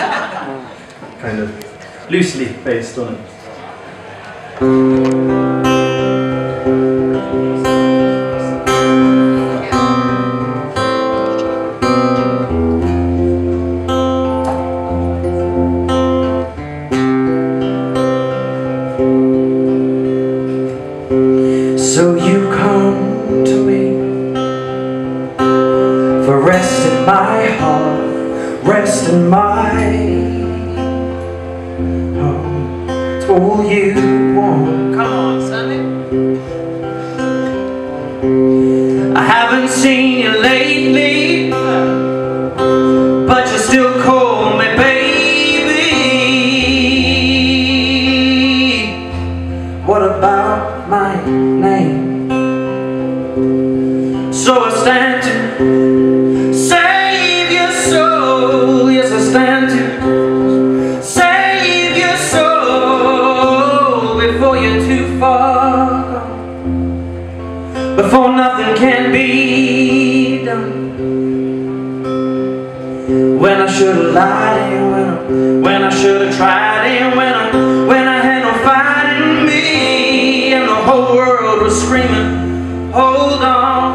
kind of loosely based on it. So you come to me For rest in my heart Rest in my home It's all you want Come on, Sonny. I haven't seen you lately But you still call me baby What about my name? So I stand before nothing can be done. When I should have lied and when I, when I should have tried and when I when I had no fight in me and the whole world was screaming, hold on,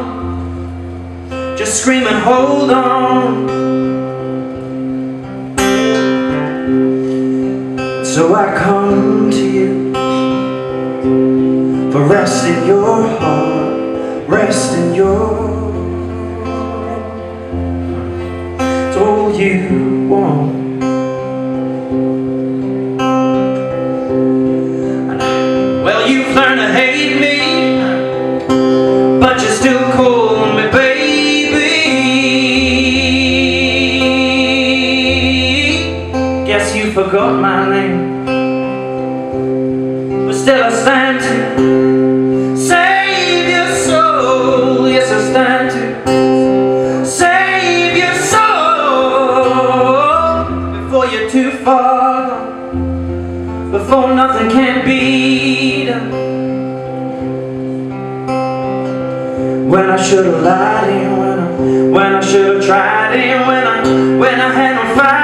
just screaming, hold on. So I come to you for rest in your heart, rest in your It's all you want. Well, you've learned to hate me But you still call me baby. Guess you forgot my name. But still I stand Before nothing can be done. When I should have lied and when I, when I should have tried and when I, when I had no fight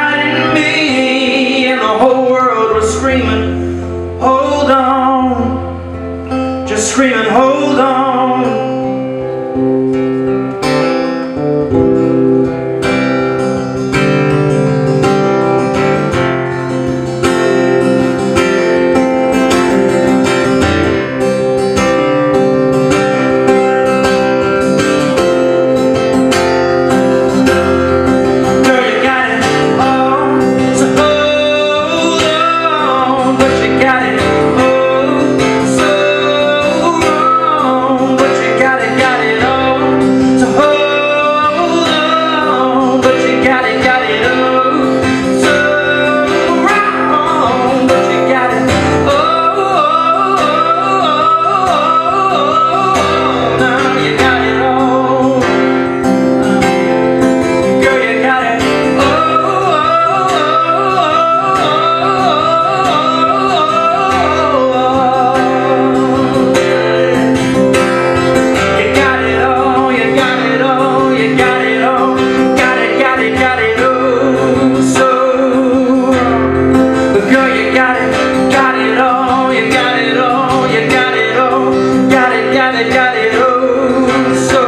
you got it, got it all. You got it all. You got it all. Got it, got it, got it. Oh, so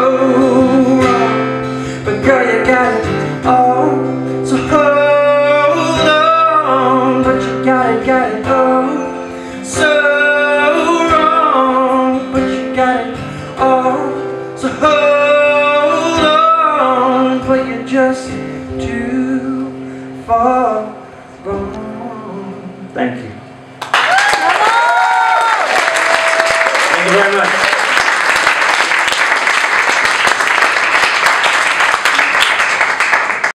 wrong. But girl, you got it all. So hold on. But you got it, got it all. So wrong. But you got it all. So hold on. But you're just too far. Thank you.